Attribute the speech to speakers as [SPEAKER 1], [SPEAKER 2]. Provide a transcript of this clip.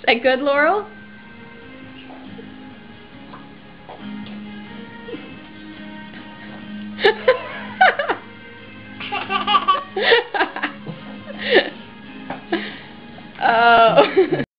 [SPEAKER 1] Is that good, Laurel? oh.